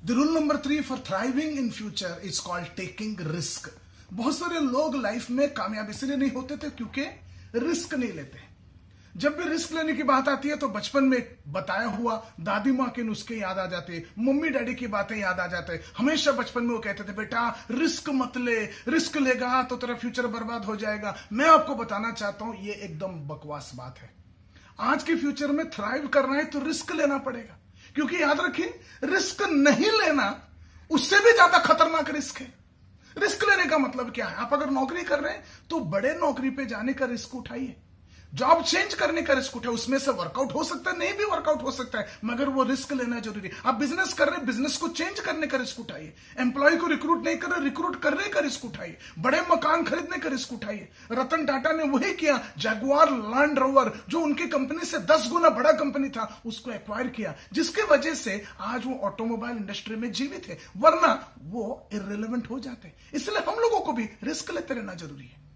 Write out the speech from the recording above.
The rule number three for thriving in future is called taking risk बहुत सारे लोग life में कामयाब इसलिए नहीं होते थे क्योंकि रिस्क नहीं लेते। जब भी रिस्क लेने की बात आती है तो बचपन में बताया हुआ दादी माँ के नुस्खे याद आ जाते, मम्मी डैडी की बातें याद आ जाते। हमेशा बचपन में वो कहते थे, बेटा रिस्क मत ले रिस्क लेगा तो तेरा फ्यूचर बर्बाद हो जाएगा। मैं आपको बताना चाहता हूँ, ये एकदम बकवास बात है। आज के फ्यूचर में थ्राइव करना है तो रिस्क लेना पड़ेगा। क्योंकि याद रखें, रिस्क नहीं लेना, उससे भी ज़्यादा खतरनाक रिस्क है। रिस्क लेने का मतलब क्या है? आप अगर नौकरी कर रहे हैं तो बड़े नौकरी पे जाने का रिस्क उठाइए। जॉब चेंज करने का रिस्क उठे, उसमें से वर्कआउट हो सकता है, नहीं भी वर्कआउट हो सकता है, मगर वो रिस्क लेना ज़रूरी है। आप बिज़नेस कर रहे बिज़नेस को चेंज करने का रिस्क उठाइए। एम्प्लॉय को रिक्रूट नहीं कर रहे रिक्रूट करने का रिस्क उठाइए। बड़े मकान खरीदने का रिस्क उठाइए। रतन टाटा ने वही किया जैगुआर लैंड रोवर जो उनकी कंपनी से दस गुना बड़ा कंपनी था, उसको एक्वायर किया। जिसकी वजह से आज वो ऑटोमोबाइल इंडस्ट्री में जीवित है, वरना वो इरेलीवेंट हो जाते इसलिए हम लोगों को भी रिस्क लेते रहना ज़रूरी है।